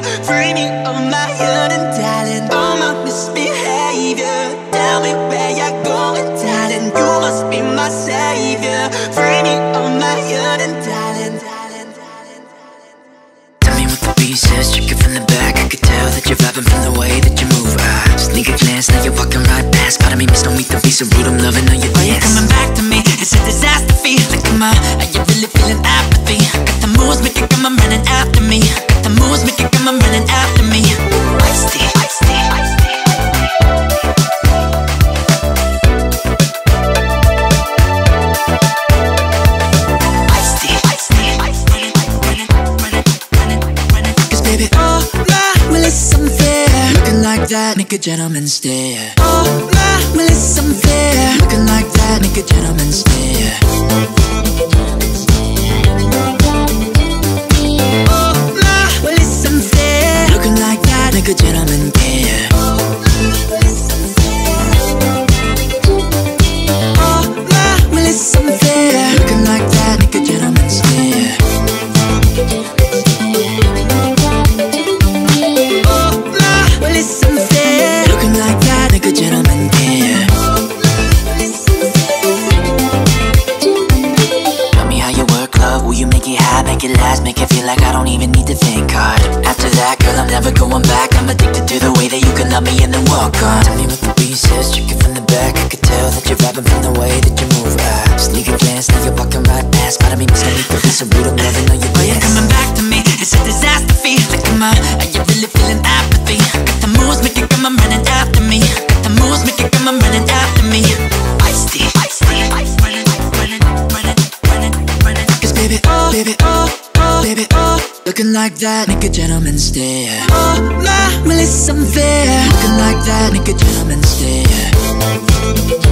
behavior, framing of my yearning, darling. All my misbehavior, tell me where you're going, darling. You must be my savior, framing of my yearning, darling. Tell me what the beat says, check it from the back. I could tell that you're vibing from the way that you move. I sneak a glance, now you're walking right past. Part of me miss, don't meet the be so rude. I'm loving how you dance. Oh, you coming back to me, it's a disaster. Feel like, I'm on, are you really feeling apathy? Got the moves, we think I'm running. That, make a gentleman stare. Oh my, well it's unfair Looking like that, make a gentleman stare it make it last Make it feel like I don't even need to think hard After that, girl, I'm never going back. I'm addicted to the way that you can love me and then walk on. Tell me what the beat says, check it from the back. I could tell that you're vibing from the way that you move. I sneak a glance, now you're walking right past Gotta be missing me, the piece of rude, I'm loving all your dance Are you coming back to me? It's a disaster feel Like, come on, are you really feeling apathy? I got the moves, make it come on running after me. I got the moves, make it come on running after me. Iced tea, iced tea, iced tea Running, running, running, running. Cause baby, baby, oh, baby, oh Looking like that, make a gentleman stare. Oh my, well it's unfair Looking like that, make a gentleman stare